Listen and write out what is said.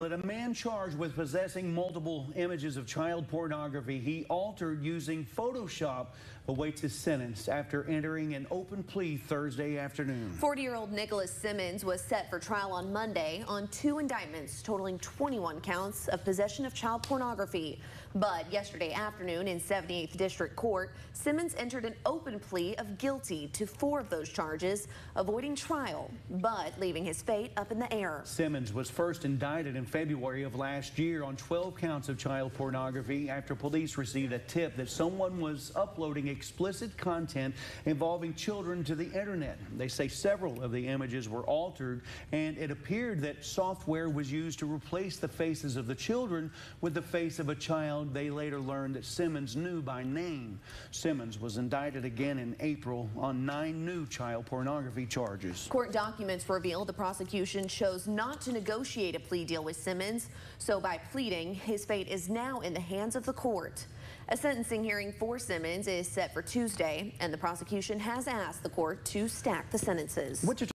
That a man charged with possessing multiple images of child pornography he altered using Photoshop awaits his sentence after entering an open plea Thursday afternoon. 40-year-old Nicholas Simmons was set for trial on Monday on two indictments totaling 21 counts of possession of child pornography. But yesterday afternoon in 78th District Court, Simmons entered an open plea of guilty to four of those charges, avoiding trial, but leaving his fate up in the air. Simmons was first indicted in February of last year on 12 counts of child pornography after police received a tip that someone was uploading explicit content involving children to the internet. They say several of the images were altered and it appeared that software was used to replace the faces of the children with the face of a child they later learned that Simmons knew by name. Simmons was indicted again in April on nine new child pornography charges. Court documents reveal the prosecution chose not to negotiate a plea deal with Simmons, so by pleading, his fate is now in the hands of the court. A sentencing hearing for Simmons is set for Tuesday, and the prosecution has asked the court to stack the sentences.